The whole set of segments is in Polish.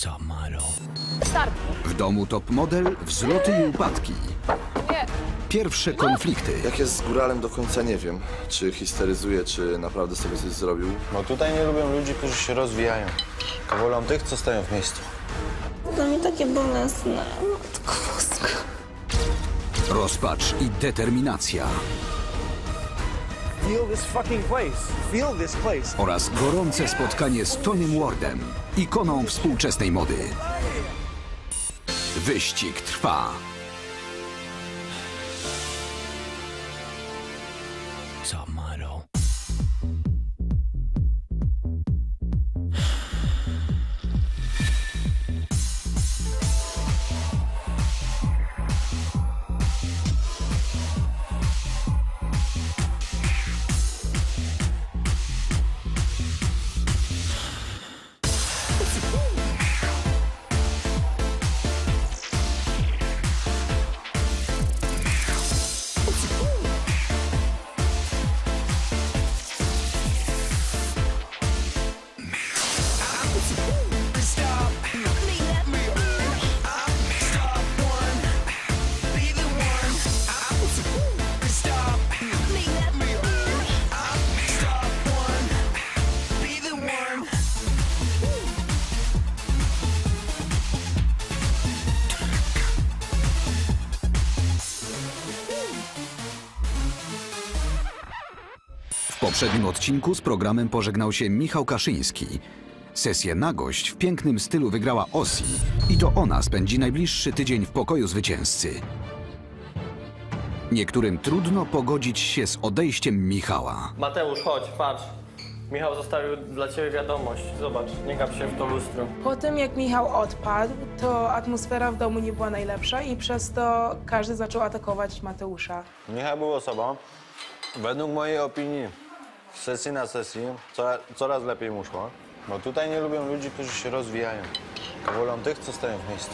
Co, Maro? Start. W domu top model wzloty i upadki. Nie. Pierwsze konflikty. Jak jest z góralem do końca nie wiem. Czy histeryzuje, czy naprawdę sobie coś zrobił. Bo tutaj nie lubią ludzi, którzy się rozwijają. To wolą tych, co stoją w miejscu. To mi takie bolesne. Matko boska. Rozpacz i determinacja. Oraz gorące spotkanie z Tonym Wardem, ikoną współczesnej mody. Wyścig trwa. Poprzednim odcinku z programem pożegnał się Michał Kaszyński. Sesję na gość w pięknym stylu wygrała Osi i to ona spędzi najbliższy tydzień w pokoju zwycięzcy. Niektórym trudno pogodzić się z odejściem Michała. Mateusz, chodź, patrz. Michał zostawił dla ciebie wiadomość. Zobacz, nie gap się w to lustro. Po tym, jak Michał odpadł, to atmosfera w domu nie była najlepsza i przez to każdy zaczął atakować Mateusza. Michał był osobą, według mojej opinii, z sesji na sesji coraz, coraz lepiej mu szło. Bo tutaj nie lubią ludzi, którzy się rozwijają. Wolą tych, co stoją w miejscu.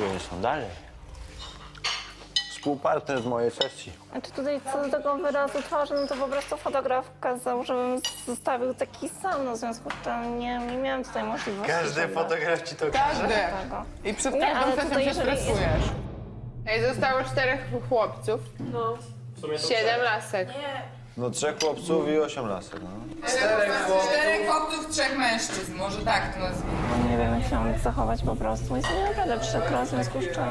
I oni są dalej. Współpartner z mojej sesji. Znaczy tutaj co do tego wyrazu twarzy, no to po prostu fotograf kazał, żebym zostawił taki sam, no w związku z czym nie, nie miałem tutaj możliwości. żeby fotograf ci to Każdy. tego. I przed Nie, każdą ale sesją tutaj się jeżeli stresujesz. Ej, zostało czterech chłopców, No. W sumie to siedem lasek. No trzech chłopców i osiem lasek, no. Czterech chłopców, trzech mężczyzn, może tak to nazwijmy. No nie wiem, jak się mam zachować po prostu. Jest mi naprawdę przykro, w związku z czym...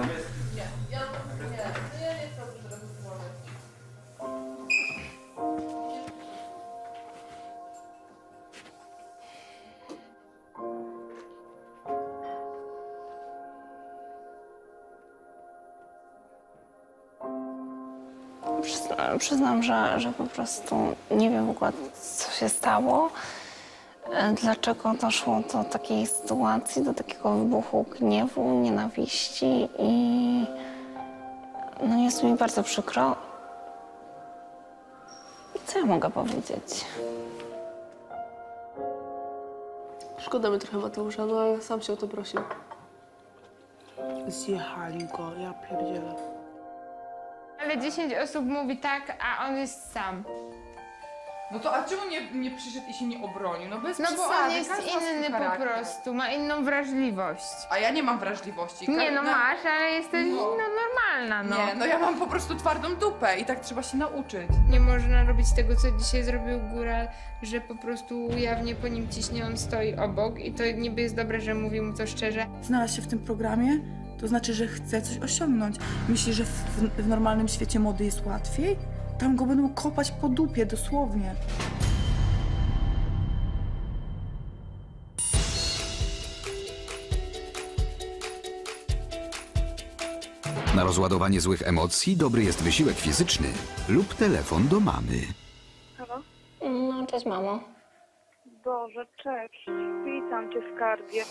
Przyznam, że, że po prostu nie wiem w ogóle, co się stało. E, Dlaczego doszło do takiej sytuacji, do takiego wybuchu gniewu, nienawiści i no jest mi bardzo przykro. Co ja mogę powiedzieć? Szkoda mi trochę Mateusza, no ale sam się o to prosił. Zjechali go, ja pierdzielę. Ale 10 osób mówi tak, a on jest sam. No to a czemu nie, nie przyszedł i się nie obronił? No bez No bo przesady, on jest każdy ma swój inny po charakter. prostu, ma inną wrażliwość. A ja nie mam wrażliwości. Nie no masz, ale jesteś No. no, normalna, no. Nie, no ja mam po prostu twardą dupę i tak trzeba się nauczyć. Nie można robić tego, co dzisiaj zrobił Góral, że po prostu ujawnie po nim ciśnie, on stoi obok i to niby jest dobre, że mówi mu to szczerze. Znalazł się w tym programie, to znaczy, że chce coś osiągnąć. Myśli, że w, w normalnym świecie mody jest łatwiej? Tam go będą kopać po dupie, dosłownie. Na rozładowanie złych emocji dobry jest wysiłek fizyczny lub telefon do mamy. No, cześć mamo. Boże, cześć. Witam cię w skarbie.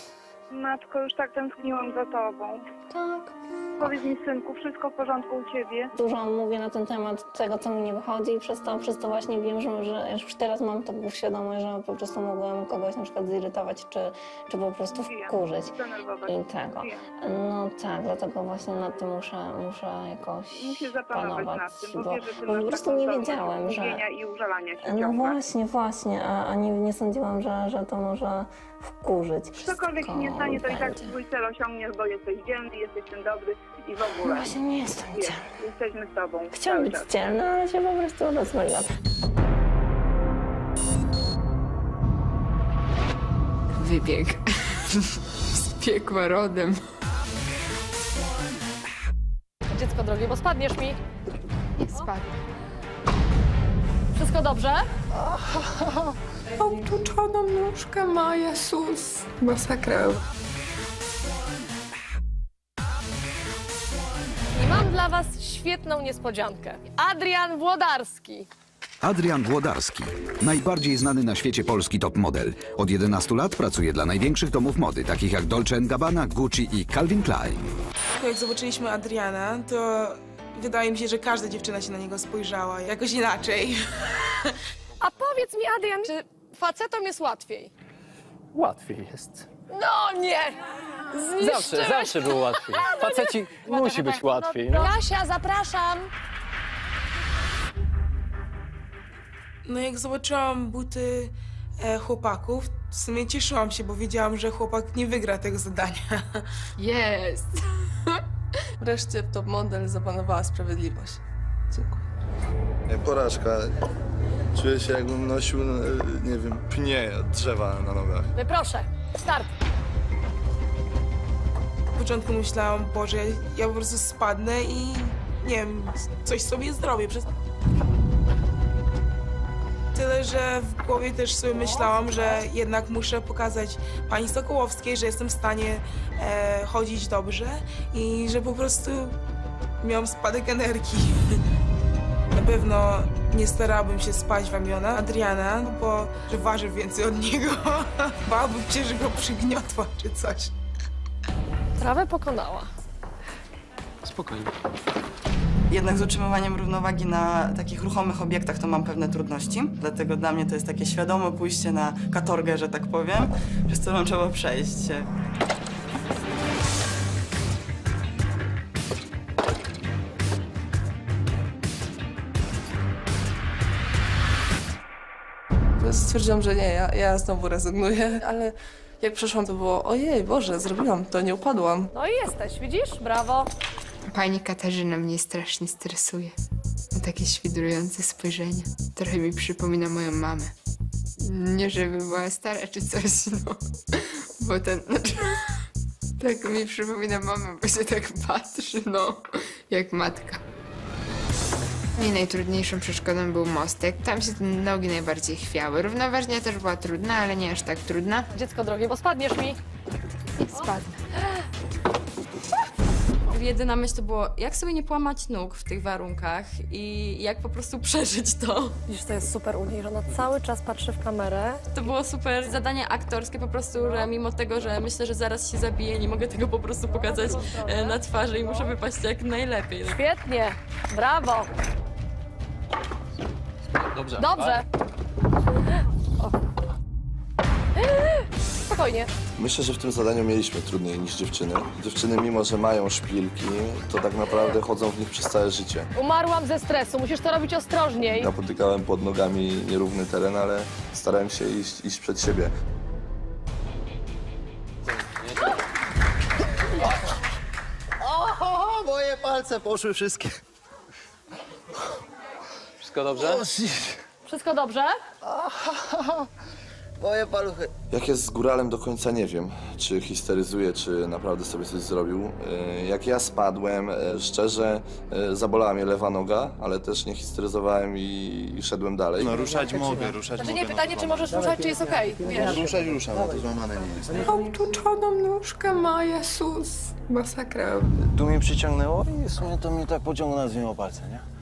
Matko, już tak tęskniłam za tobą. Tak, Powiedz mi, synku, wszystko w porządku u ciebie? Dużo mówię na ten temat tego, co mi nie wychodzi i przez to, przez to właśnie wiem, że, że już teraz mam taką świadomość, że po prostu mogłem kogoś na przykład zirytować, czy, czy po prostu wkurzyć. I tego. No tak, dlatego właśnie nad tym muszę, muszę jakoś Musisz zapanować panować, nad tym, bo, bo, wiesz, po prostu nie wiedziałem, że... mówienia i użalania się No ciągle. właśnie, właśnie, a, a nie, nie sądziłam, że, że to może wkurzyć. Cokolwiek się nie stanie, to i tak swój cel osiągniesz, bo jesteś dzielny, jesteś ten dobry i w ogóle. No właśnie nie jestem Wiesz, dzielna. Jesteśmy z tobą. Chciałam być czas. dzielna, ale się po prostu rozwaliłam. Wybieg. Z piekła rodem. Dziecko drogie, bo spadniesz mi. Spadł. Wszystko dobrze? Obtuczona nóżka ma, Jezus. Masakra. I mam dla was świetną niespodziankę. Adrian Włodarski. Adrian Włodarski, najbardziej znany na świecie polski top model. Od 11 lat pracuje dla największych domów mody, takich jak Dolce Gabbana, Gucci i Calvin Klein. Jak zobaczyliśmy Adriana, to wydaje mi się, że każda dziewczyna się na niego spojrzała jakoś inaczej. A powiedz mi, Adrian, czy facetom jest łatwiej? Łatwiej jest. No nie! Zawsze, zawsze było łatwiej. Faceci musi być łatwiej, no. Kasia, zapraszam. No jak zobaczyłam buty e, chłopaków, w sumie cieszyłam się, bo wiedziałam, że chłopak nie wygra tego zadania. Jest. Wreszcie w top model zapanowała sprawiedliwość. Dziękuję. Nie, porażka. Czuję się jakbym nosił, e, nie wiem, pnie od drzewa na nogach. Wyproszę. Start. W początku myślałam, Boże, ja po prostu spadnę i nie wiem, coś sobie zrobię przez... Tyle, że w głowie też sobie myślałam, że jednak muszę pokazać pani Sokołowskiej, że jestem w stanie e, chodzić dobrze i że po prostu miałam spadek energii. Na pewno nie starałabym się spać w ramiona Adriana, bo że waży więcej od niego. Bałabym się, że go przygniotła czy coś. Trawę pokonała. Spokojnie. Jednak z utrzymywaniem równowagi na takich ruchomych obiektach to mam pewne trudności, dlatego dla mnie to jest takie świadome pójście na katorgę, że tak powiem, przez którą trzeba przejść. Stwierdziłam, że nie, ja, ja znowu rezygnuję, ale jak przeszłam, to było ojej, Boże, zrobiłam to, nie upadłam. No i jesteś, widzisz? Brawo. Pani Katarzyna mnie strasznie stresuje. Ma takie świdrujące spojrzenie. Trochę mi przypomina moją mamę. Nie, żeby była stara czy coś, no. Bo ten... Znaczy, tak mi przypomina mamę, bo się tak patrzy, no. Jak matka. I najtrudniejszą przeszkodą był mostek. Tam się te nogi najbardziej chwiały. Równoważnia też była trudna, ale nie aż tak trudna. Dziecko drogie, bo spadniesz mi. Spadł. Jedyna myśl to było, jak sobie nie połamać nóg w tych warunkach i jak po prostu przeżyć to. Widzisz, to jest super u niej, że ona cały czas patrzy w kamerę. To było super zadanie aktorskie po prostu, że mimo tego, że myślę, że zaraz się zabiję, nie mogę tego po prostu pokazać e, na twarzy i muszę wypaść jak najlepiej. Świetnie. Brawo. Dobrze. Dobrze. O. Spokojnie. Myślę, że w tym zadaniu mieliśmy trudniej niż dziewczyny. Dziewczyny, mimo że mają szpilki, to tak naprawdę chodzą w nich przez całe życie. Umarłam ze stresu, musisz to robić ostrożniej. Napotykałem pod nogami nierówny teren, ale starałem się iść, iść przed siebie. Oho, moje palce poszły wszystkie. Wszystko dobrze? Wszystko dobrze? Moje paluchy. Jak jest z góralem do końca nie wiem, czy histeryzuje, czy naprawdę sobie coś zrobił. E, Jak ja spadłem, e, szczerze e, zabolała mnie lewa noga, ale też nie histeryzowałem i, szedłem dalej. No ruszać mogę, ruszać Znaczy nie, pytanie, czy możesz ruszać, czy jest okej, wiesz. Ruszać ruszam, ale to złamane nie jest. Obtuczoną nóżkę ma, Jezus. Masakra. Tu mnie przyciągnęło i w sumie to mnie tak pociągnęło z nią palce, nie?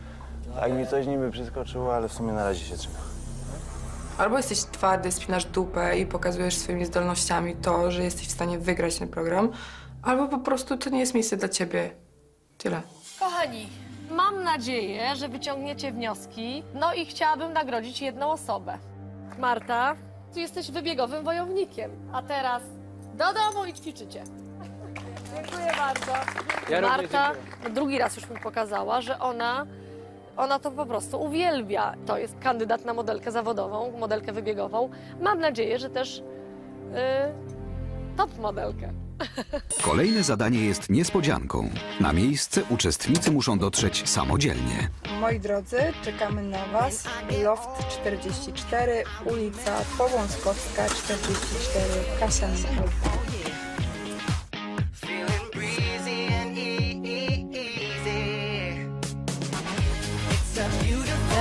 Tak mi coś niby przeskoczyło, ale w sumie na razie się trzyma. Albo jesteś twardy, spinasz dupę i pokazujesz swoimi zdolnościami to, że jesteś w stanie wygrać ten program, albo po prostu to nie jest miejsce dla ciebie Tyle. Kochani, mam nadzieję, że wyciągniecie wnioski. No i chciałabym nagrodzić jedną osobę. Marta, ty jesteś wybiegowym wojownikiem, a teraz do domu i ćwiczycie. Dziękuję bardzo. Ja Marta, drugi raz już mi pokazała, że ona, ona to po prostu uwielbia. To jest kandydat na modelkę zawodową, modelkę wybiegową. Mam nadzieję, że też yy, top modelkę. Kolejne zadanie jest niespodzianką. Na miejsce uczestnicy muszą dotrzeć samodzielnie. Moi drodzy, czekamy na Was. Loft 44, ulica Powązkowska 44, Kasia Michał.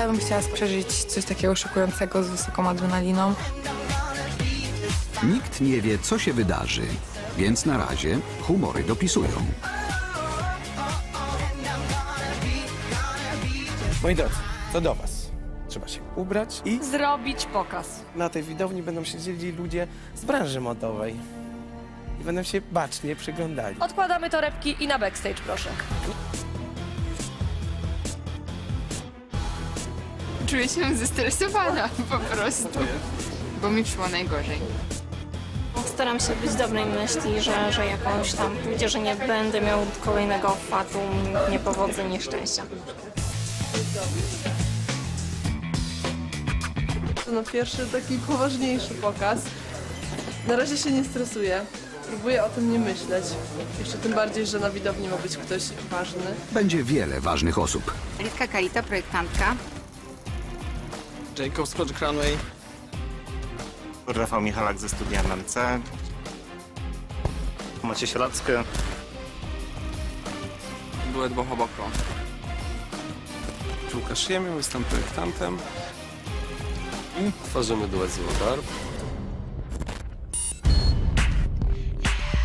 Ja bym chciała przeżyć coś takiego szokującego z wysoką adrenaliną. Nikt nie wie, co się wydarzy, więc na razie humory dopisują. Moi drodzy, to do was. Trzeba się ubrać i Zrobić pokaz. na tej widowni będą siedzieli ludzie z branży modowej. I będą się bacznie przyglądali. Odkładamy torebki i na backstage, proszę. Czuję się zestresowana po prostu. Bo mi szło najgorzej. Staram się być dobrej myśli, że, że jakąś tam pójdzie, że nie będę miał kolejnego fatum, niepowodzeń, nieszczęścia. To no pierwszy taki poważniejszy pokaz. Na razie się nie stresuję. Próbuję o tym nie myśleć. Jeszcze tym bardziej, że na widowni ma być ktoś ważny. Będzie wiele ważnych osób. Litka Kalita, projektantka. Jacobs Project Runway. Rafał Michalak ze studia MMC. Macie Śladzkę. Duet Bohoboko. Łukasz Jemił, jestem projektantem. I tworzymy duet z Wodarb.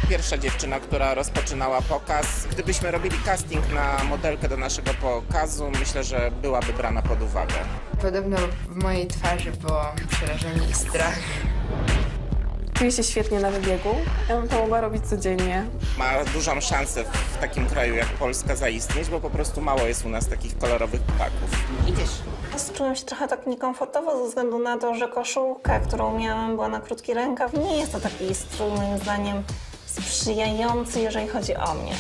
Pierwsza dziewczyna, która rozpoczynała pokaz. Gdybyśmy robili casting na modelkę do naszego pokazu, myślę, że byłaby brana pod uwagę. Podobno w mojej twarzy było przerażenie i strach. Czuję się świetnie na wybiegu. Ja bym to mogła robić codziennie. Ma dużą szansę w takim kraju jak Polska zaistnieć, bo po prostu mało jest u nas takich kolorowych ptaków. Idziesz. Czułem się trochę tak niekomfortowo ze względu na to, że koszulka, którą miałam, była na krótki rękaw. Nie jest to taki strój, moim zdaniem, sprzyjający, jeżeli chodzi o mnie.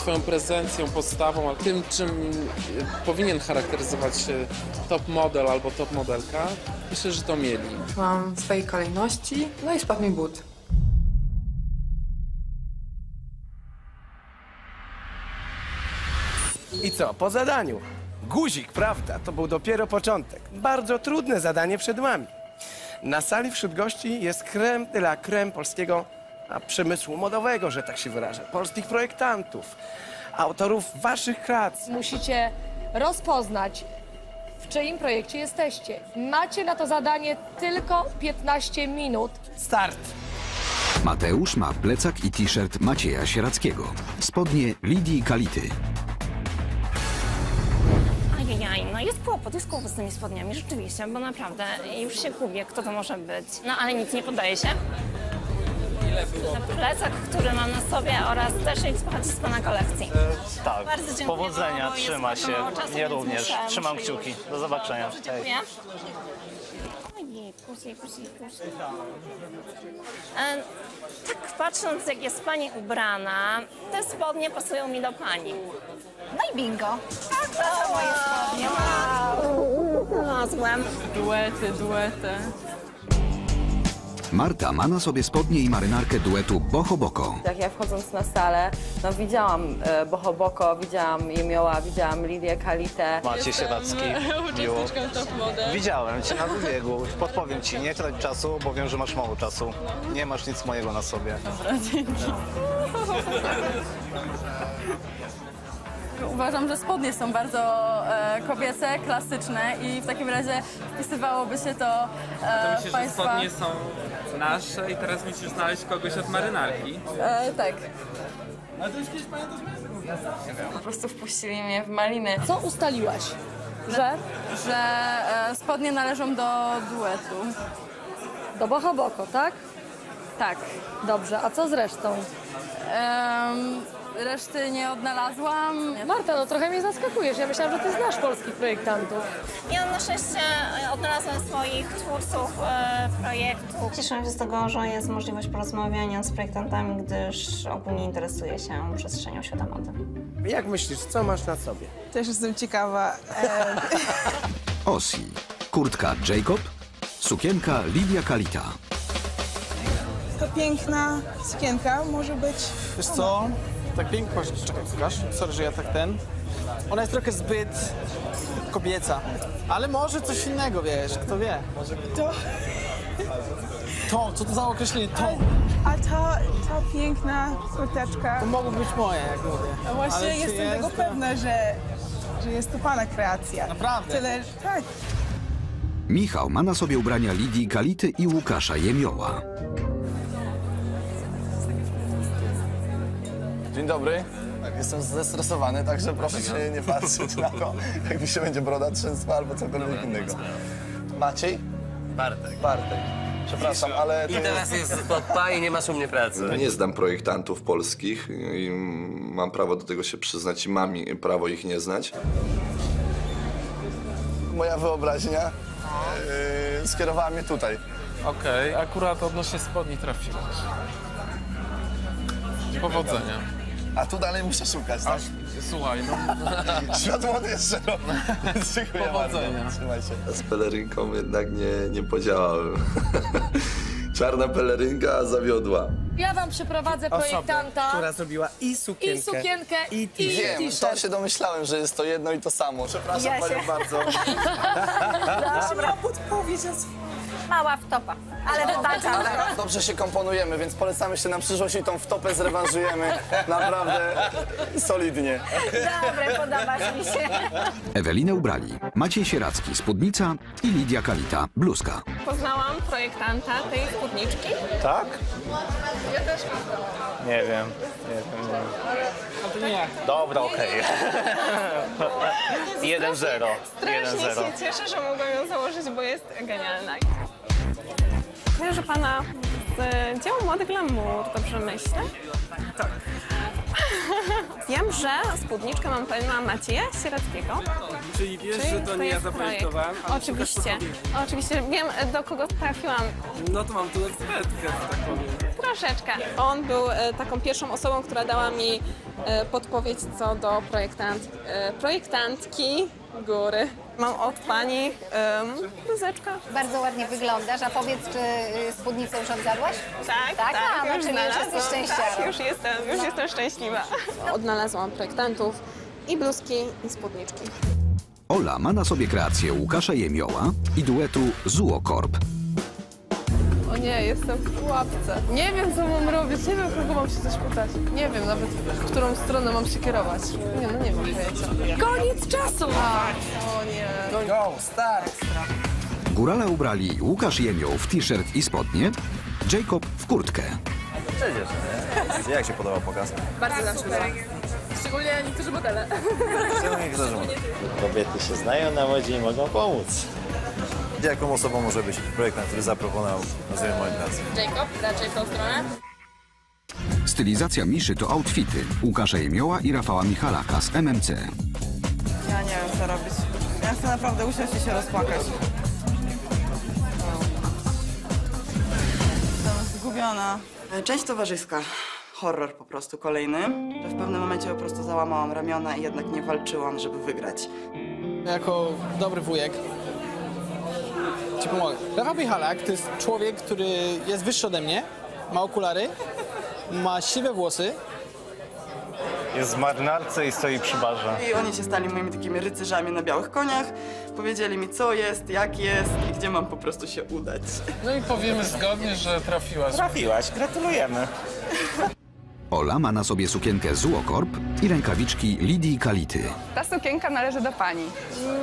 swoją prezencją, postawą, a tym, czym y, powinien charakteryzować się top model albo top modelka, myślę, że to mieli. Szłam w swojej kolejności, no i spadł mi but. I co, po zadaniu? Guzik, prawda? To był dopiero początek. Bardzo trudne zadanie przed wami. Na sali wśród gości jest creme de la creme polskiego a, przemysłu modowego, że tak się wyrażę. Polskich projektantów, autorów waszych kreacji. Musicie rozpoznać, w czyim projekcie jesteście. Macie na to zadanie tylko 15 minut. Start! Mateusz ma plecak i t-shirt Macieja Sierackiego. Spodnie Lidii Kality. Ajajaj, no jest kłopot, jest kłopot z tymi spodniami, rzeczywiście, bo naprawdę już się gubię, kto to może być. No ale nic nie podaje się. Na plecak, który mam na sobie oraz t-shirt pochodzi z pana kolekcji. Tak, Bardzo dziękuję, powodzenia, bo trzyma się. czasu, więc również. muszę- Trzymam muszę kciuki. Do zobaczenia. Dobrze, dziękuję. Pusi, pusi, pusi. E, Tak patrząc, jak jest pani ubrana, te spodnie pasują mi do pani. No i bingo. Tak, to są moje spodnie. Wow. Znalazłem. Duety, duety. Marta ma na sobie spodnie i marynarkę duetu Boho Boko. Jak ja wchodząc na salę, no widziałam e, Bohoboko, widziałam Jemioła, widziałam Lidię Kalitę. Macie Sieracki. Miło. Widziałem cię na wybiegu. Podpowiem ci, nie trać czasu, bo wiem, że masz mało czasu. Nie masz nic mojego na sobie. Dobra, dzięki. Uważam, że spodnie są bardzo e, kobiece, klasyczne i w takim razie wpisywałoby się to e, myślę, że państwa... spodnie są nasze i teraz musisz znaleźć kogoś od marynarki. E, tak. Ale to już kiedyś pamiętasz Po prostu wpuścili mnie w maliny. Co ustaliłaś? Że? Że e, spodnie należą do duetu. Do Bohoboko, tak? Tak. Dobrze, a co z resztą? Em, reszty nie odnalazłam. Marta, no trochę mnie zaskakujesz. Ja myślałam, że ty znasz polskich projektantów. Ja na szczęście odnalazłam swoich twórców e, projektu. Cieszę się z tego, że jest możliwość porozmawiania z projektantami, gdyż ogólnie interesuję się przestrzenią świadomą. Jak myślisz, co masz na sobie? Też jestem ciekawa. E, Ossi, kurtka Jacob, sukienka Lidia Kalita. to piękna sukienka może być. Wiesz co? Tak pięknie, chodź, czekaj, Łukasz, sorry, że ja tak ten. Ona jest trochę zbyt kobieca, ale może coś innego, wiesz, kto wie. To, To, co to za określenie, to. a ta, ta piękna kurteczka. To mogło być moje, jak mówię. A właśnie Ale jestem jest, tego pewna, że, że jest to pana kreacja. Naprawdę? Tyle, tak. Michał ma na sobie ubrania Lidii Kality i Łukasza Jemioła. Dzień dobry. Tak, jestem zestresowany, także proszę się nie patrzeć na to, jak mi się będzie broda trzęsła albo cokolwiek innego. Maciej? Bartek. Bartek. Przepraszam, ale I teraz jest podpa i nie masz u mnie pracy. Nie znam projektantów polskich i mam prawo do tego się przyznać i mam prawo ich nie znać. Moja wyobraźnia yy, skierowała mnie tutaj. Okej, akurat odnośnie spodni trafiłeś. Powodzenia. A tu dalej muszę szukać, tak? Słuchaj, no. Świat młody jest szeroki. Dziękuję Powodzenia. bardzo. Trzymaj się. Z pelerynką jednak nie, nie podziałałem. Czarna pelerynka zawiodła. Ja wam przyprowadzę projektanta. która zrobiła i sukienkę, I sukienkę, i, Wiem, t-shirt. to się domyślałem, że jest to jedno i to samo. Przepraszam Ja panią się- bardzo. Miałam podpowiedź, a Mała wtopa, ale wybaczam. Dobrze się komponujemy, więc polecamy się na przyszłość i tą wtopę zrewanżujemy naprawdę solidnie. Dobre, podoba mi się. Ewelinę ubrali Maciej Sieracki, spódnica i Lidia Kalita, bluzka. Poznałam projektanta tej spódniczki. Tak? Ja też. Nie wiem. Nie wiem. No to nie. Dobra, okej. 1-0. Strasznie 1-0. się cieszę, że mogłam ją założyć, bo jest genialna. Kojarzę pana z dzieła Młody Glamour, dobrze myślę? Tak. Wiem, że spódniczkę mam pana Macieja Sierackiego. Czyli wiesz, Czyli że to nie ja jest zaprojektowałem? projekt. a Oczywiście, szukasz podpowiedzi. oczywiście. Wiem, do kogo trafiłam. No to mam tu ekspertkę, że tak powiem. Troszeczkę. On był e, taką pierwszą osobą, która dała mi e, podpowiedź co do projektant, e, projektantki góry. Mam od pani um, bluzeczkę. Bardzo ładnie wyglądasz, a powiedz, czy y, spódnicę już odgadłaś? Tak, Tak? A, no, już czyli już jesteś szczęściarą. Tak, już jestem, już jestem szczęśliwa. Odnalazłam projektantów i bluzki, i spódniczki. Ola ma na sobie kreację Łukasza Jemioła i duetu Zuokorp. O nie, jestem w pułapce. Nie wiem, co mam robić, nie wiem, kogo mam się coś pytać. Nie wiem nawet, w którą stronę mam się kierować. Nie, no nie mam pojęcia. Koniec czasu! O nie. Go, start! Górale ubrali Łukasz Jemioł w t-shirt i spodnie, Jacob w kurtkę. Przecież, nie? Jak się podobał pokaz? Bardzo nam się podoba. Szczególnie niektórzy modele. Kobiety się znają na modzie i mogą pomóc. Jaką osobą może być projektant, który zaproponował rozwój mojej pracy? Jacob, raczej w tą stronę. Stylizacja Miszy to outfity Łukasza Jemioła i Rafała Michalaka z MMC. Ja nie wiem, co robić. Ja chcę naprawdę usiąść i się rozpłakać. Jestem zgubiona. Część towarzyska. Horror po prostu kolejny. Że w pewnym momencie po prostu załamałam ramiona i jednak nie walczyłam, żeby wygrać. Jako dobry wujek ci pomogę. Rafał Michalak to jest człowiek, który jest wyższy ode mnie, ma okulary, ma siwe włosy. Jest w marynarce i stoi przy barze. I oni się stali moimi takimi rycerzami na białych koniach. Powiedzieli mi, co jest, jak jest i gdzie mam po prostu się udać. No i powiemy zgodnie, że trafiłaś. Trafiłaś, gratulujemy. Ola ma na sobie sukienkę Zuokorp i rękawiczki Lidii Kality. Ta sukienka należy do pani.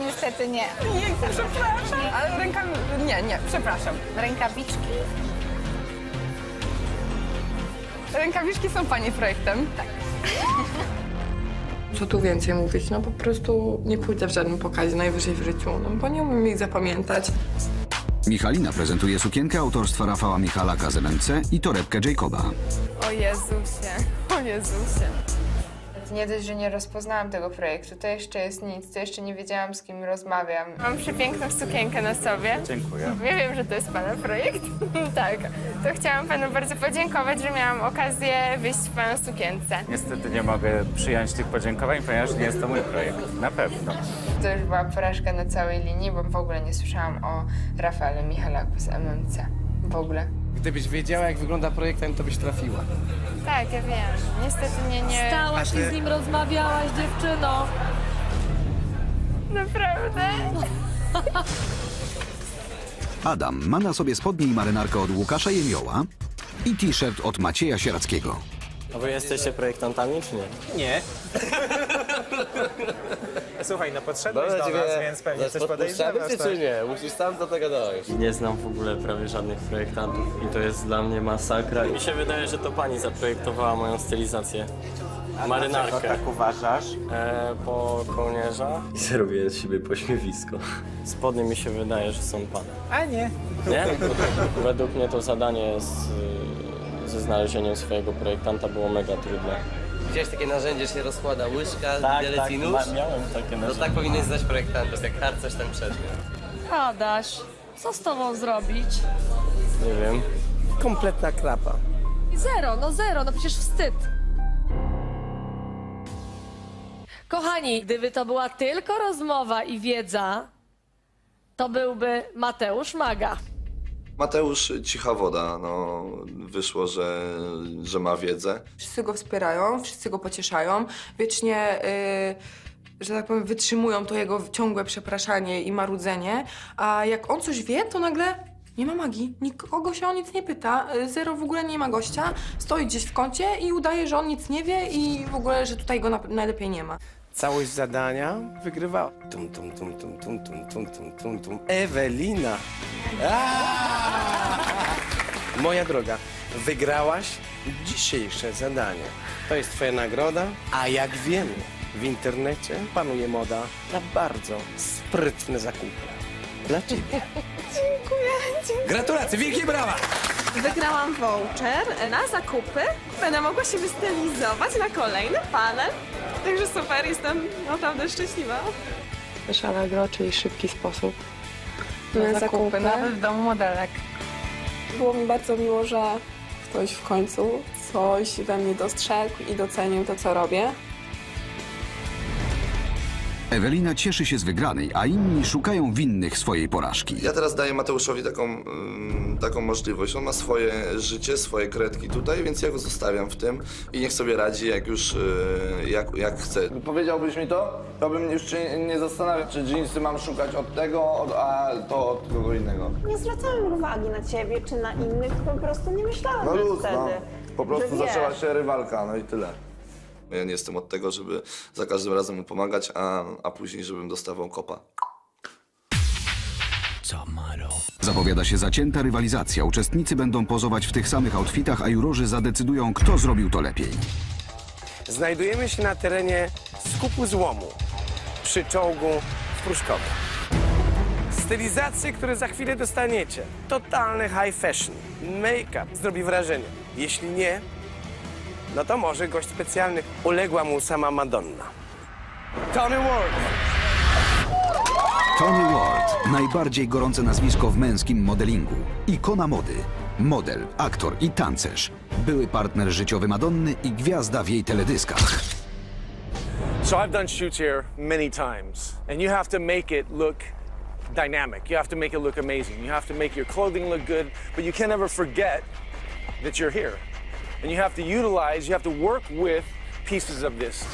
Niestety nie. Nie, przepraszam. Ale ręka... Nie, nie, przepraszam. Rękawiczki? Rękawiczki są pani projektem. Tak. Co tu więcej mówić? No po prostu nie pójdę w żadnym pokazie, najwyżej w życiu, no bo nie umiem ich zapamiętać. Michalina prezentuje sukienkę autorstwa Rafała Michalaka z MMC i torebkę Jacoba. O Jezusie, o Jezusie. Nie dość, że nie rozpoznałam tego projektu, to jeszcze jest nic, to jeszcze nie wiedziałam z kim rozmawiam. Mam przepiękną sukienkę na sobie. Dziękuję. Ja wiem, że to jest Pana projekt. tak. To chciałam Panu bardzo podziękować, że miałam okazję wyjść w Pana sukience. Niestety nie mogę przyjąć tych podziękowań, ponieważ nie jest to mój projekt. Na pewno. To już była porażka na całej linii, bo w ogóle nie słyszałam o Rafale Michalaku z MMC. W ogóle. Gdybyś wiedziała, jak wygląda projektant, to byś trafiła. Tak, ja wiem. Niestety nie, nie... Stałaś i z nim rozmawiałaś, dziewczyno. Naprawdę? Adam ma na sobie spodnie i marynarkę od Łukasza Jemioła i t-shirt od Macieja Sierackiego. A wy jesteście projektantami, czy nie? Nie. Słuchaj, no podszedłeś do nas, więc pewnie coś podejrzewasz. tak? nie? Musisz sam do tego dojść. Nie znam w ogóle prawie żadnych projektantów i to jest dla mnie masakra. Mi się wydaje, że to pani zaprojektowała moją stylizację. Marynarkę. Dlaczego tak uważasz? E, po kołnierza. I zrobię z siebie pośmiewisko. Spodnie mi się wydaje, że są pana. A nie. Nie? Według mnie to zadanie z, y, ze znalezieniem swojego projektanta było mega trudne. Widziałeś takie narzędzie, się rozkłada łyżka, Tak, widelec tak, i nóż? ma- miałem takie No narzędzie. tak powinien znać projektantów, jak hard coś tam przecznie. Adaś, co z tobą zrobić? Nie wiem. Kompletna krapa. Zero, no zero, no przecież wstyd. Kochani, gdyby to była tylko rozmowa i wiedza, to byłby Mateusz Maga. Mateusz Cicha Woda, no wyszło, że, że ma wiedzę. Wszyscy go wspierają, wszyscy go pocieszają, wiecznie, y, że tak powiem, wytrzymują to jego ciągłe przepraszanie i marudzenie, a jak on coś wie, to nagle nie ma magii, nikogo się o nic nie pyta, zero w ogóle nie ma gościa, stoi gdzieś w kącie i udaje, że on nic nie wie i w ogóle, że tutaj go na, najlepiej nie ma. Całość zadania wygrywa tum, tum, tum, tum, tum, tum, tum, tum, tum, tum. Ewelina. Moja droga, wygrałaś dzisiejsze zadanie. To jest twoja nagroda, a jak wiemy, w internecie panuje moda na bardzo sprytne zakupy. Dla ciebie. Dziękuję, dziękuję. Gratulacje, wielkie brawa! Wygrałam voucher na zakupy. Będę mogła się wystylizować na kolejny panel. Także super, jestem naprawdę szczęśliwa. Szalagro, czyli szybki sposób Na zakupy, nawet w domu modelek. Było mi bardzo miło, że ktoś w końcu coś we mnie dostrzegł i docenił to, co robię. Ewelina cieszy się z wygranej, a inni szukają winnych swojej porażki. Ja teraz daję Mateuszowi taką, mm, taką możliwość. On ma swoje życie, swoje kredki tutaj, więc ja go zostawiam w tym i niech sobie radzi jak już, y, jak, jak chce. Powiedziałbyś mi to, to bym już się nie zastanawiał, czy jeansy mam szukać od tego, od, a to od kogo innego. Nie zwracałem uwagi na ciebie czy na innych, po prostu nie myślałam No że luz, wtedy. no. Po prostu że wiesz. zaczęła się rywalka, no i tyle. Ja nie jestem od tego, żeby za każdym razem mu pomagać, a, a później, żebym dostawał kopa. Zapowiada się zacięta rywalizacja. Uczestnicy będą pozować w tych samych outfitach, a jurorzy zadecydują, kto zrobił to lepiej. Znajdujemy się na terenie skupu złomu przy czołgu w Pruszkowie. Stylizacje, które za chwilę dostaniecie. Totalny high fashion. Make-up zrobi wrażenie. Jeśli nie, no to może gość specjalny. Uległa mu sama Madonna. Tony Ward. Tony Ward, najbardziej gorące nazwisko w męskim modelingu. Ikona mody, model, aktor i tancerz. Były partner życiowy Madonny i gwiazda w jej teledyskach. So I've done shoots here many times, and you have to make it look dynamic. You have to make it look amazing. You have to make your clothing look good, but you can never forget that you're here. And you have to utilize, you have to work with pieces of this.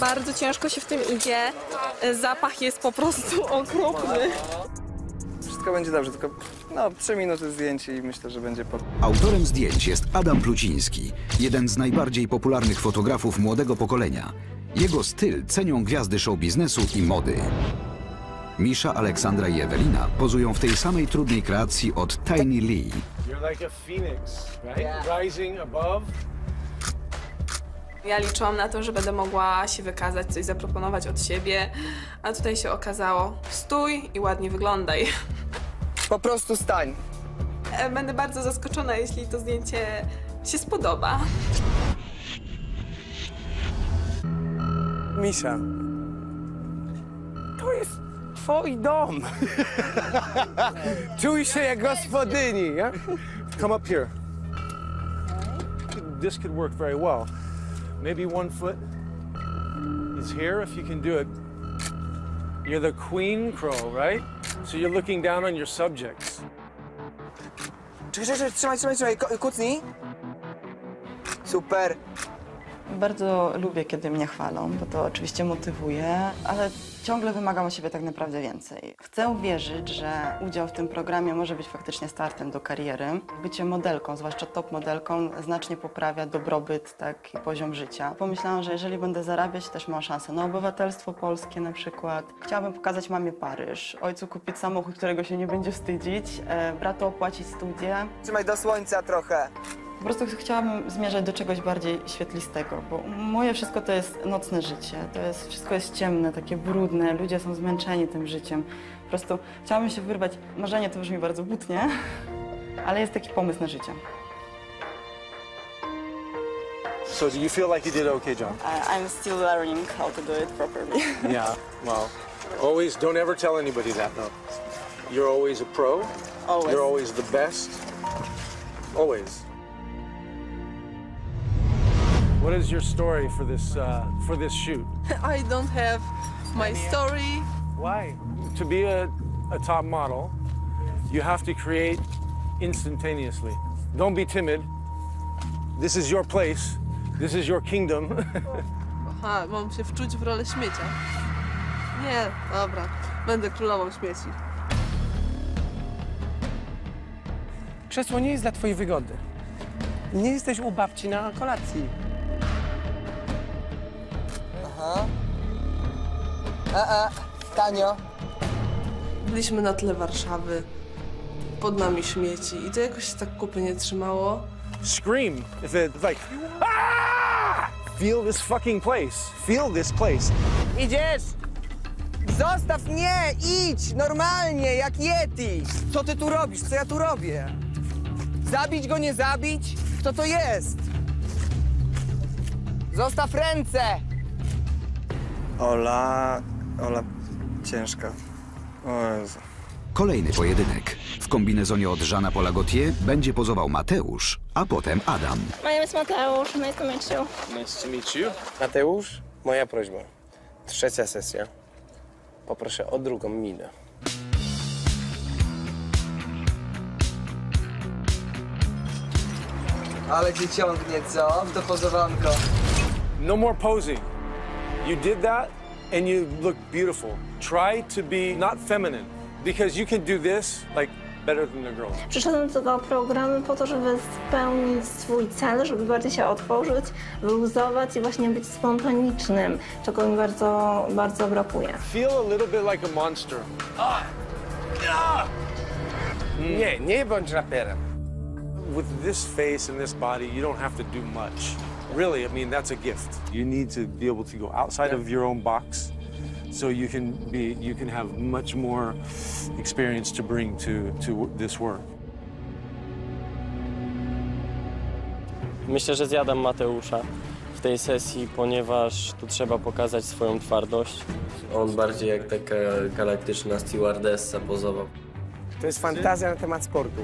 Bardzo ciężko się w tym idzie. Zapach jest po prostu okropny. Wszystko będzie dobrze, tylko no, trzy minuty zdjęć i myślę, że będzie po... Autorem zdjęć jest Adam Pluciński, jeden z najbardziej popularnych fotografów młodego pokolenia. Jego styl cenią gwiazdy show biznesu i mody. Misza, Aleksandra i Ewelina pozują w tej samej trudnej kreacji od Tiny Lee. You're like a phoenix, right? Rising above. Ja liczyłam na to, że będę mogła się wykazać, coś zaproponować od siebie, a tutaj się okazało stój i ładnie wyglądaj. Po prostu stań. E, Będę bardzo zaskoczona, jeśli to zdjęcie się spodoba. Misza, to jest twój dom. Czuj się jak gospodyni, yeah? Come up here. This could work very well. Maybe one foot is here if you can do it. You're the queen crow, right? So you're looking down on your subjects. Czekaj, czekaj, trzymaj, trzymaj, trzymaj, Ko- kucnij. Super. Bardzo lubię, kiedy mnie chwalą, bo to oczywiście motywuje, ale ciągle wymagam od siebie tak naprawdę więcej. Chcę wierzyć, że udział w tym programie może być faktycznie startem do kariery. Bycie modelką, zwłaszcza top modelką, znacznie poprawia dobrobyt tak, i poziom życia. Pomyślałam, że jeżeli będę zarabiać, też mam szansę na obywatelstwo polskie na przykład. Chciałabym pokazać mamie Paryż, ojcu kupić samochód, którego się nie będzie wstydzić, e, bratu opłacić studia. Trzymaj do słońca trochę. Po prostu ch- chciałabym zmierzać do czegoś bardziej świetlistego, bo moje wszystko to jest nocne życie. To jest, wszystko jest ciemne, takie brudne, ludzie są zmęczeni tym życiem. Po prostu chciałabym się wyrwać, marzenie to brzmi bardzo butnie, ale jest taki pomysł na życie. So do you feel like you did okay, John? I'm still learning how to do it properly. Yeah, well, always don't ever tell anybody that, though. You're always a pro. Always. You're always the best. Always. What is your story for this uh, for this shoot? I don't have my story. Why? To be a, a top model, you have to create instantaneously. Don't be timid. This is your place. This is your kingdom. Aha, mam się wczuć w rolę śmiecia. Nie, dobra. Będę królową śmieci. Krzesło nie jest dla twojej wygody. Nie jesteś u babci na kolacji. A, a, tanio. Byliśmy na tle Warszawy. Pod nami śmieci. I to jakoś się tak kupy nie trzymało. Scream if it like. "Ah!" Feel this fucking place. Feel this place. Idziesz! Zostaw mnie! Idź! Normalnie, jak Yeti! Co ty tu robisz? Co ja tu robię? Zabić go, nie zabić? Kto to jest? Zostaw ręce! Ola... Ola ciężka. O Jezu. Kolejny pojedynek. W kombinezonie od Żana Gaultier będzie pozował Mateusz, a potem Adam. My name is Mateusz. Nice to meet you. Nice to meet you. Mateusz, moja prośba. Trzecia sesja. Poproszę o drugą minę. Ale cię ciągnie, co? To pozowanko. No more posing. You did that and you look beautiful. Try to be not feminine because you can do this like better than the girls. Przyszedłem do tego programu po to, żeby spełnić swój cel, żeby bardziej się otworzyć, wyluzować i właśnie być spontanicznym, czego mi bardzo, bardzo brakuje. Feel a little bit like a monster. Nie, nie bądź raperem. With this face and this body, you don't have to do much. Really, I mean, that's a gift. You need to be able to go outside of your own box so you can be you can have much more experience to bring to to this work. Myślę, że zjadam Mateusza w tej sesji, ponieważ tu trzeba pokazać swoją twardość. On bardziej jak taka galaktyczna stewardessa pozował. To jest fantazja na temat sportu.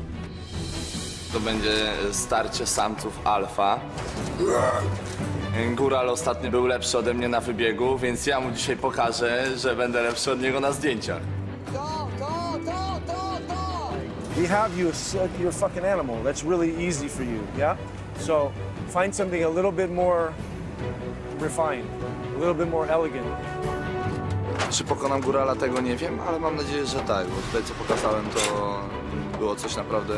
To będzie starcie samców alfa. Góral ostatnio był lepszy ode mnie na wybiegu, więc ja mu dzisiaj pokażę, że będę lepszy od niego na zdjęciach. We have you, you're a fucking animal. That's really easy for you, yeah? So find something a little bit more refined, a little bit more elegant. Czy pokonam Górala, tego nie wiem, ale mam nadzieję, że tak, bo tutaj co pokazałem, to było coś naprawdę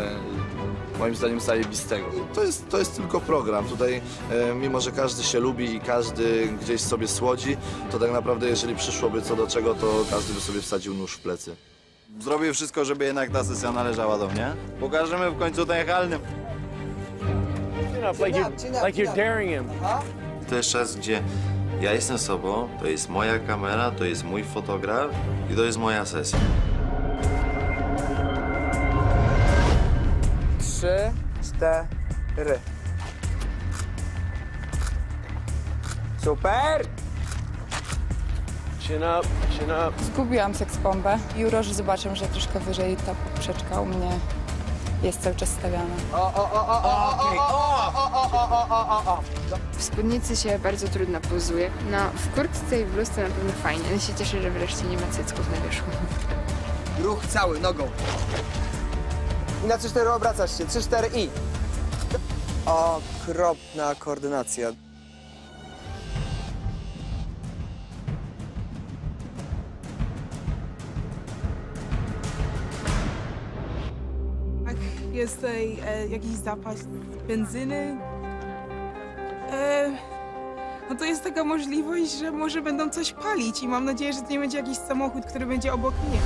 moim zdaniem zajebistego. To jest, to jest tylko program. Tutaj, e, mimo że każdy się lubi i każdy gdzieś sobie słodzi, to tak naprawdę jeżeli przyszłoby co do czego, to każdy by sobie wsadził nóż w plecy. Zrobię wszystko, żeby jednak ta sesja należała do mnie. Pokażemy w końcu ten halny. You know, like you're, like you're daring him. to jest czas, gdzie ja jestem sobą, to jest moja kamera, to jest mój fotograf i to jest moja sesja. Trzy, cztery. Super! Chin up, chin up. Zgubiłam seksbombę. Juroż zobaczył, że troszkę wyżej ta poprzeczka u mnie jest cały czas stawiana. O, o, o, o, o, okej. o, o, o, o, o, o, o, o. W spódnicy się bardzo trudno pozuje. No, w kurtce i w bluzce na pewno fajnie. Ja się cieszę, że wreszcie nie ma cycków na wierzchu. Ruch cały, nogą. I na 3-4 obracasz się. 3-4 i. Okropna koordynacja. Tak, jest tutaj e, jakiś zapas benzyny. E, no to jest taka możliwość, że może będą coś palić i mam nadzieję, że to nie będzie jakiś samochód, który będzie obok mnie.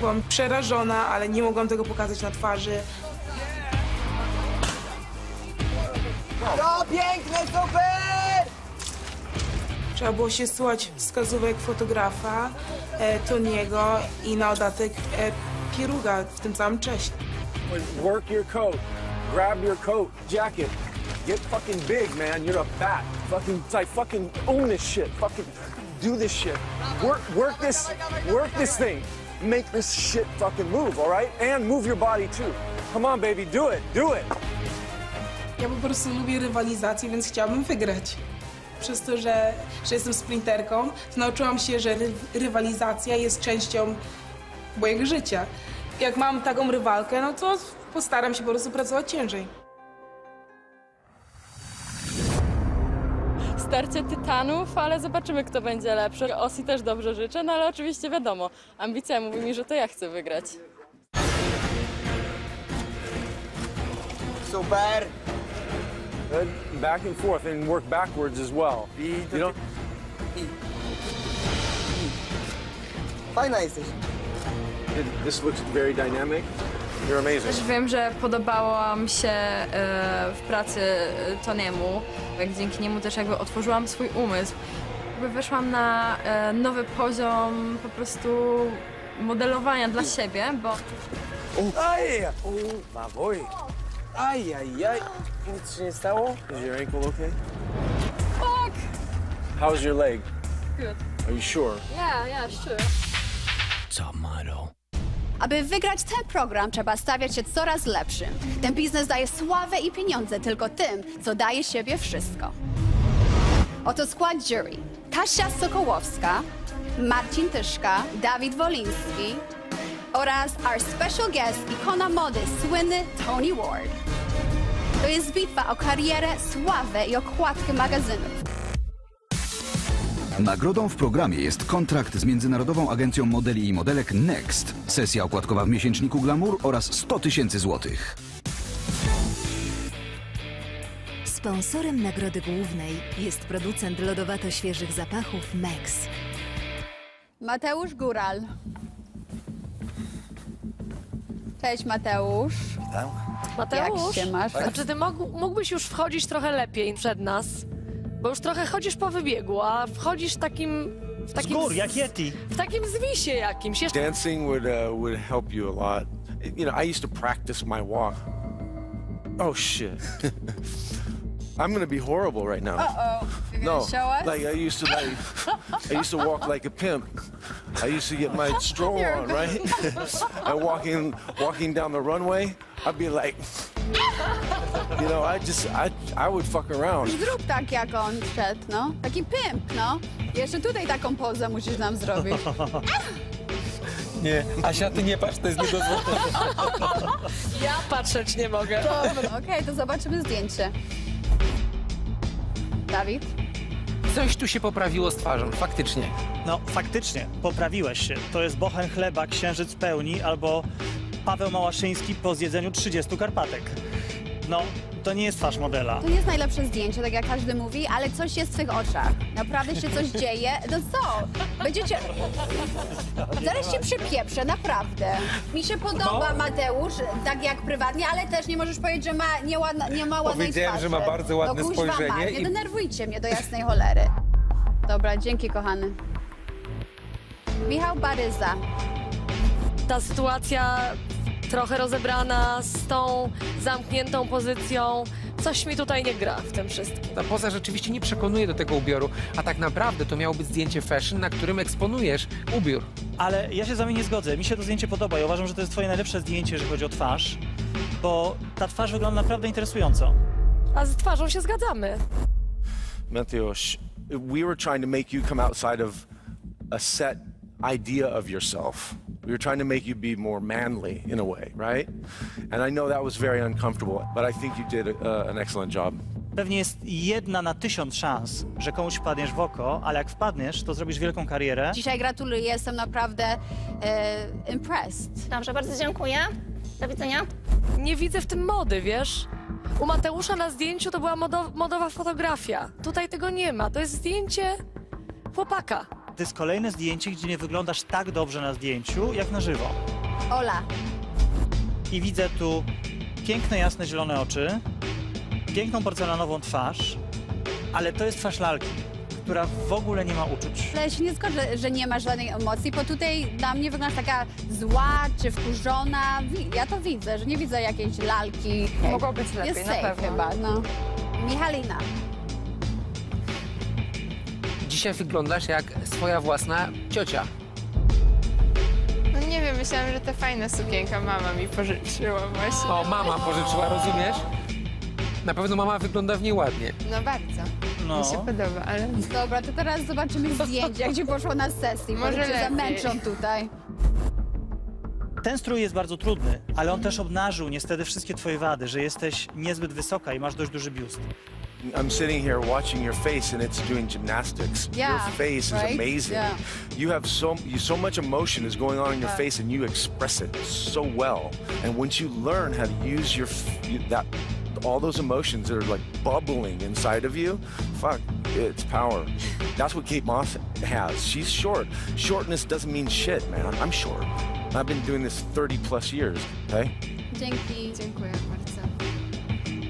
Byłam przerażona, ale nie mogłam tego pokazać na twarzy. No piękne, super! Trzeba było się słuchać wskazówek fotografa, e, Toniego i na dodatek e, Pieruga w tym samym czasie. Work your coat. Grab your coat, jacket. Get fucking big, man. You're a bat. Fucking, it's like fucking own this shit. Fucking do this shit. Work, work this, work this thing. Make this shit fucking move, all right? And move your body too. Come on, baby, do it, do it. Ja po prostu lubię rywalizację, więc chciałabym wygrać. Przez to, że, że jestem sprinterką, to nauczyłam się, że ry rywalizacja jest częścią mojego życia. Jak mam taką rywalkę, no to postaram się po prostu pracować ciężej. Starcie tytanów, ale zobaczymy, kto będzie lepszy. Osi też dobrze życzę, no ale oczywiście wiadomo, ambicja mówi mi, że to ja chcę wygrać. Super! Good. Back and forth and work backwards as well. You know, Fajna jesteś. this looks very dynamic. You're amazing. Też wiem, że podobałam się e, w pracy e, Toniemu, jak dzięki niemu też jakby otworzyłam swój umysł. Jakby weszłam na e, nowy poziom po prostu modelowania dla siebie, bo Aj! O, ma boj. Aj, aj, aj. Nic się nie stało? Is your ankle okay? fuck! How's your leg? Good. Are you sure? Yeah, yeah, sure. Top model. Aby wygrać ten program, trzeba stawiać się coraz lepszym. Ten biznes daje sławę i pieniądze tylko tym, co daje siebie wszystko. Oto skład jury. Kasia Sokołowska, Marcin Tyszka, Dawid Woliński oraz our special guest, ikona mody, słynny Tony Ward. To jest bitwa o karierę, sławę i okładkę magazynów. Nagrodą w programie jest kontrakt z Międzynarodową Agencją Modeli i Modelek Next, sesja okładkowa w miesięczniku Glamour oraz 100 tysięcy złotych. Sponsorem nagrody głównej jest producent lodowato-świeżych zapachów Mex. Mateusz Góral. Cześć Mateusz. Mateusz, Jak się masz? a czy ty mógł, mógłbyś już wchodzić trochę lepiej przed nas? Bo już trochę chodzisz po wybiegu, a wchodzisz takim... W takim gór, jak Yeti. W takim zwisie jakimś. Jeszcze- Dancing would uh, would help you a lot. You know, I used to practice my walk. Oh shit. I'm gonna be horrible right now. Uh-oh. You're gonna No, show us? like I used to like I used to walk like a pimp. I used to get my stroll You're on, right? and walking walking down the runway, I'd be like you know, I just I I would fuck around. Zrób tak jak on szedł, no. Taki pimp, no. Jeszcze tutaj taką pozę musisz nam zrobić. Nie, Asia, ty nie patrz, to jest niedozwolone. Ja patrzeć nie mogę. Dobra, okej, to zobaczymy zdjęcie. Dawid? Coś tu się poprawiło z twarzą, faktycznie. No, faktycznie, poprawiłeś się. To jest bochen chleba, księżyc pełni albo Paweł Małaszyński po zjedzeniu 30 karpatek. No, To nie jest twarz modela. To nie jest najlepsze zdjęcie, tak jak każdy mówi, ale coś jest w twych oczach. Naprawdę się coś dzieje. No co? Będziecie... Zaraz cię przypieprzę, naprawdę. Mi się podoba Mateusz, tak jak prywatnie, ale też nie możesz powiedzieć, że ma, nie, ładna, nie ma ładnej Powiedziałem, twarzy. że ma bardzo ładne no, kuźwa spojrzenie Ma. Nie i- denerwujcie mnie do jasnej cholery. Dobra, dzięki kochany. Michał Baryza. Ta sytuacja trochę rozebrana z tą zamkniętą pozycją. Coś mi tutaj nie gra w tym wszystkim. Ta poza rzeczywiście nie przekonuje do tego ubioru, a tak naprawdę to miało być zdjęcie fashion, na którym eksponujesz ubiór. Ale ja się z wami nie zgodzę. Mi się to zdjęcie podoba i uważam, że to jest twoje najlepsze zdjęcie, jeżeli chodzi o twarz, bo ta twarz wygląda naprawdę interesująco. A z twarzą się zgadzamy. Mateusz, we were trying to make you come outside of a set idea of yourself. We were trying to make you be more manly in a way, right? And I know that was very uncomfortable, but I think you did uh, an excellent job. Pewnie jest jedna na tysiąc szans, że komuś wpadniesz w oko, ale jak wpadniesz, to zrobisz wielką karierę. Dzisiaj gratuluję, jestem naprawdę e, impressed. Dobrze, bardzo dziękuję. Do widzenia. Nie widzę w tym mody, wiesz? U Mateusza na zdjęciu to była modo modowa fotografia. Tutaj tego nie ma. To jest zdjęcie chłopaka. To jest kolejne zdjęcie, gdzie nie wyglądasz tak dobrze na zdjęciu, jak na żywo. Ola. I widzę tu piękne, jasne, zielone oczy, piękną porcelanową twarz, ale to jest twarz lalki, która w ogóle nie ma uczuć. Ale ja się nie zgodzę, że nie ma żadnej emocji, bo tutaj dla mnie wygląda taka zła czy wkurzona. Ja to widzę, że nie widzę jakiejś lalki. Mogło być lepiej, Jest na pewno. chyba, no. Michalina. Dzisiaj wyglądasz jak swoja własna ciocia. No nie wiem, myślałam, że to fajna sukienka mama mi pożyczyła właśnie. O, mama pożyczyła, rozumiesz? Na pewno mama wygląda w niej ładnie. No bardzo. No. Mi się podoba, ale... Dobra, to teraz zobaczymy zdjęcia, gdzie poszło na sesji. Może Może cię lepiej. zamęczą tutaj. Ten strój jest bardzo trudny, ale on też obnażył niestety wszystkie twoje wady, że jesteś niezbyt wysoka i masz dość duży biust. I'm sitting here watching your face and it's doing gymnastics. Yeah, your face is amazing. Yeah. You have so you, so much emotion is going on in your Yeah. face and you express it so well. And once you learn how to use your that all those emotions that are like bubbling inside of you, fuck, it's power. That's what Kate Moss has. She's short. Shortness doesn't mean shit, man. I'm short. I've been doing this 30 plus years, okay? Dzięki. Dziękuję bardzo.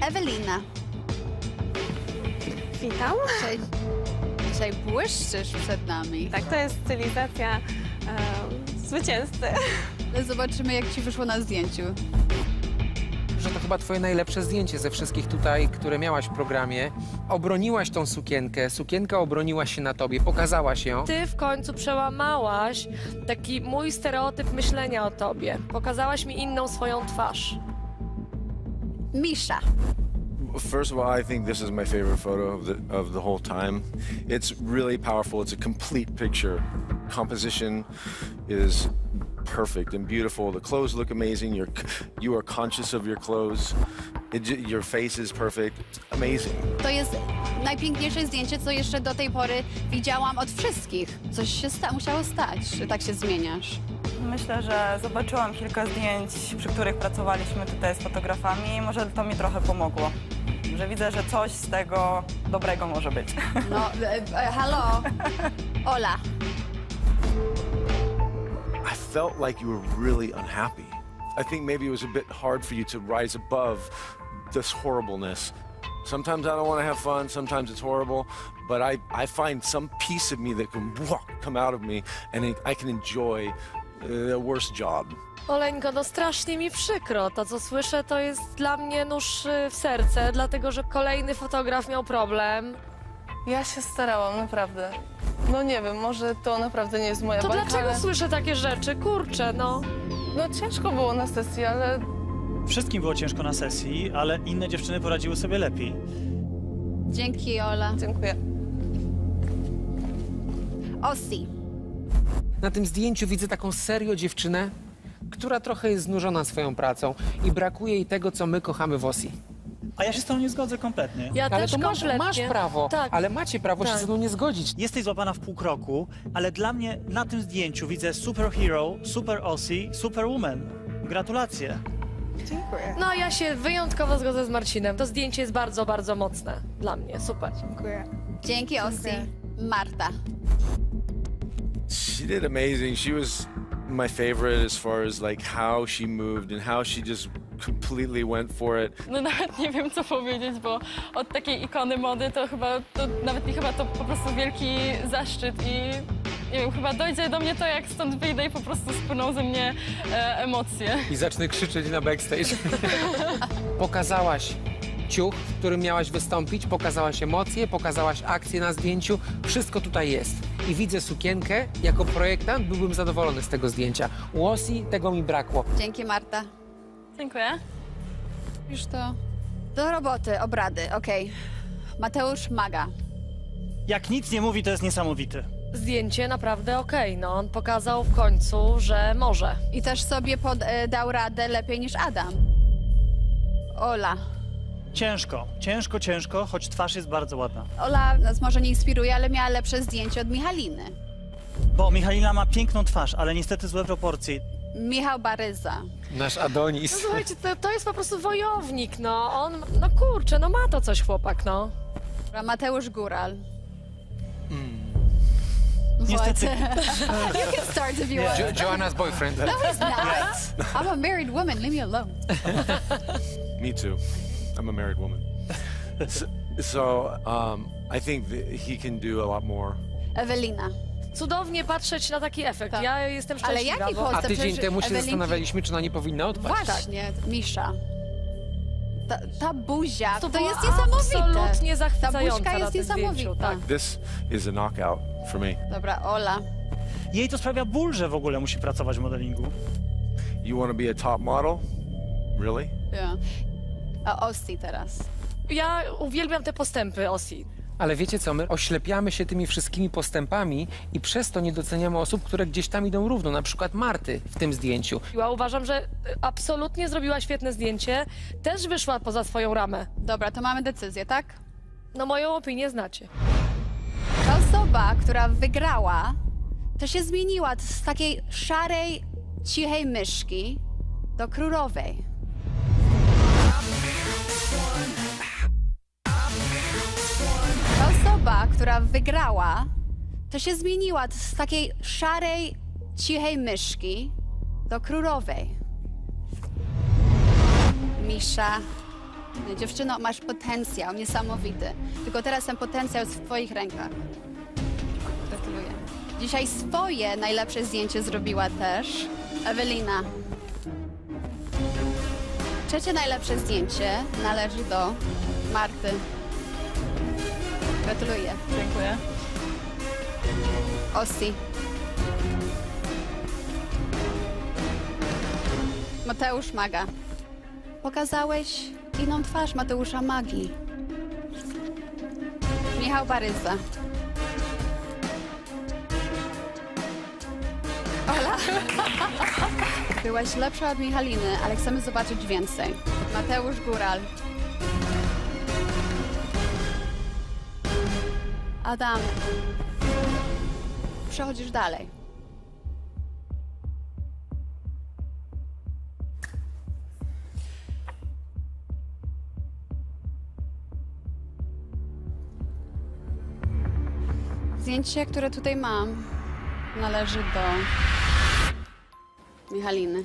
Ewelina. Witam. Dzisiaj, dzisiaj błyszczysz przed nami. Tak, to jest stylizacja e, zwycięzcy. Ale Zobaczymy, jak ci wyszło na zdjęciu. Że to chyba twoje najlepsze zdjęcie ze wszystkich tutaj, które miałaś w programie. Obroniłaś tą sukienkę, sukienka obroniła się na tobie, pokazałaś ją. Ty w końcu przełamałaś taki mój stereotyp myślenia o tobie. Pokazałaś mi inną swoją twarz. Misza. First of all, I think this is my favorite photo of the of the whole time. It's really powerful. It's a complete picture. Composition is perfect and beautiful. The clothes look amazing. You're you are conscious of your clothes. It, your face is perfect. It's amazing. To jest najpiękniejsze zdjęcie, co jeszcze do tej pory widziałam od wszystkich. Coś się sta- musiało stać, że tak się zmieniasz. Myślę, że zobaczyłam kilka zdjęć, przy których pracowaliśmy tutaj z fotografami i może to mi trochę pomogło. Że widzę, że coś z tego dobrego może być. No, e, e, halo. Ola. I felt like you were really unhappy. I think maybe it was a bit hard for you to rise above this horribleness. Sometimes I don't want to have fun, sometimes it's horrible, but I, I find some piece of me that can come out of me and I can enjoy uh, the worst job. Oleńko, no strasznie mi przykro. To, co słyszę, to jest dla mnie nóż y, w serce, dlatego że kolejny fotograf miał problem. Ja się starałam, naprawdę. No nie wiem, może to naprawdę nie jest moja To dlaczego ale... słyszę takie rzeczy? Kurczę, no. No ciężko było na sesji, ale Wszystkim było ciężko na sesji, ale inne dziewczyny poradziły sobie lepiej. Dzięki, Ola. Dziękuję. Osi. Na tym zdjęciu widzę taką serio dziewczynę, która trochę jest znużona swoją pracą i brakuje jej tego, co my kochamy w Osi. A ja się z tą nie zgodzę kompletnie. Ja ale też to masz, kompletnie. masz prawo, Tak. ale macie prawo się Tak. ze mną nie zgodzić. Jesteś złapana w pół kroku, ale dla mnie na tym zdjęciu widzę superhero, super Aussie, superwoman. Gratulacje. Dziękuję. No ja się wyjątkowo zgodzę z Marcinem. To zdjęcie jest bardzo, bardzo mocne dla mnie. Super. Dziękuję. Dzięki, Ossi. Marta. She did amazing. She was my favorite as far as like how she moved and how she just completely went for it. No nawet nie wiem, co powiedzieć, bo od takiej ikony mody to chyba, to nawet nie chyba to po prostu wielki zaszczyt i nie wiem, chyba dojdzie do mnie to, jak stąd wyjdę i po prostu spłyną ze mnie e, emocje. I zacznę krzyczeć na backstage. Pokazałaś ciuch, w którym miałaś wystąpić, pokazałaś emocje, pokazałaś akcję na zdjęciu. Wszystko tutaj jest. I widzę sukienkę. Jako projektant byłbym zadowolony z tego zdjęcia. U Osi tego mi brakło. Dzięki, Marta. Dziękuję. Już to... Do roboty, obrady, okej. Mateusz Maga. Jak nic nie mówi, to jest niesamowity. Zdjęcie naprawdę okej, no on pokazał w końcu, że może. I też sobie pod, e, dał radę lepiej niż Adam. Ola. Ciężko, ciężko, ciężko, choć twarz jest bardzo ładna. Ola nas może nie inspiruje, ale miała lepsze zdjęcie od Michaliny. Bo Michalina ma piękną twarz, ale niestety złe proporcje. Michał Baryza. Nasz No Adonis. słuchajcie, to, to jest po prostu wojownik, no. On, no kurczę, no ma to coś chłopak, no. Mateusz Góral. Niestety. What? you can start if you want. Jo Joanna's boyfriend. No, he's not. I'm a married woman. Leave me alone. Me too. I'm a married woman. so so, um, I think that he can do a lot more. Ewelina. Cudownie patrzeć na taki efekt. Tak. Ja jestem Ale szczęśliwa. jaki bo... postęp? A tydzień Przecież temu się Ewelinki- zastanawialiśmy, czy ona nie powinna odpaść. Właśnie, Misza. Ta, ta buzia, to, To jest było niesamowite. absolutnie Ta zachwycające buźka na jest tym zdjęciu, niesamowita. tak. This is a knockout for me. Dobra, Ola. Jej to sprawia ból, że w ogóle musi pracować w modelingu. You want to be a top model? Really? Yeah. A Ossi teraz. Ja uwielbiam te postępy Osi. Ale wiecie co, my oślepiamy się tymi wszystkimi postępami i przez to nie doceniamy osób, które gdzieś tam idą równo, na przykład Marty w tym zdjęciu. Ja uważam, że y, absolutnie zrobiła świetne zdjęcie. Też wyszła poza swoją ramę. Dobra, to mamy decyzję, tak? No moją opinię znacie. Ta osoba, która wygrała, to się zmieniła z takiej szarej, cichej myszki do królowej. Osoba, która wygrała, to się zmieniła z takiej szarej, cichej myszki do królowej. Misza, dziewczyno, masz potencjał niesamowity. Tylko teraz ten potencjał jest w twoich rękach. Gratuluję. Dzisiaj swoje najlepsze zdjęcie zrobiła też Ewelina. Trzecie najlepsze zdjęcie należy do Marty. Gratuluję. Dziękuję. Ossi. Mateusz Maga. Pokazałeś inną twarz Mateusza Magii. Michał Baryza. Ola. Byłaś lepsza od Michaliny, ale chcemy zobaczyć więcej. Mateusz Góral. Adam. Przechodzisz dalej. Zdjęcie, które tutaj mam, należy do Michaliny.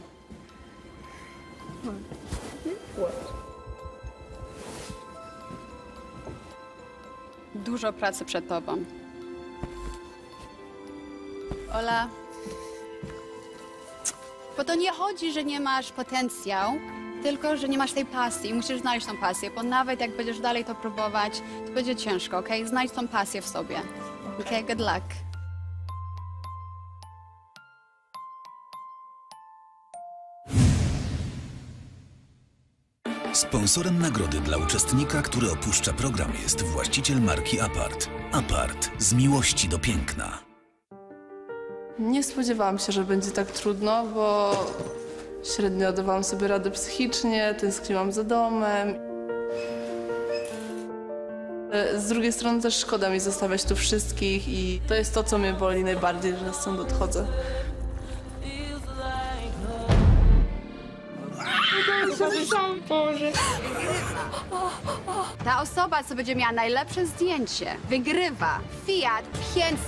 Dużo pracy przed tobą. Ola, bo to nie chodzi, że nie masz potencjał, tylko że nie masz tej pasji. Musisz znaleźć tą pasję, bo nawet jak będziesz dalej to próbować, to będzie ciężko, ok? Znajdź tą pasję w sobie. Ok, good luck. Sponsorem nagrody dla uczestnika, który opuszcza program jest właściciel marki Apart. Apart. Z miłości do piękna. Nie spodziewałam się, że będzie tak trudno, bo średnio dawałam sobie radę psychicznie, tęskniłam za domem. Z drugiej strony też szkoda mi zostawiać tu wszystkich i to jest to, co mnie boli najbardziej, że stąd odchodzę. Sam Boże. Ta osoba, co będzie miała najlepsze zdjęcie, wygrywa Fiat 500.